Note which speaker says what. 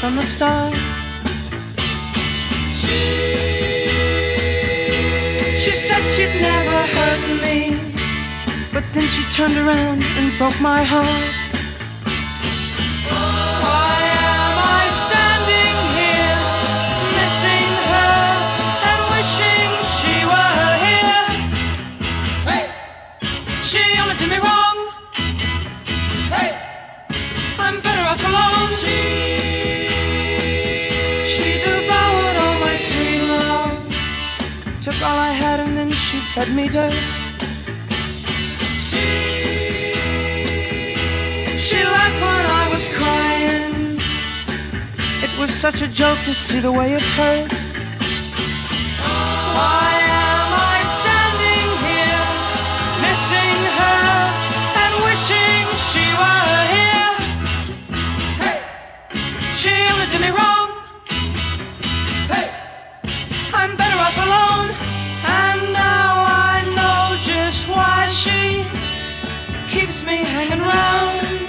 Speaker 1: from the start. She, She said she'd never hurt me, but then she turned around and broke my heart. took all I had and then she fed me dirt. She, she laughed when I was crying. It was such a joke to see the way it hurt. Why am I standing here, missing her and wishing she were here? Hey! She only did me wrong. keeps me hanging round.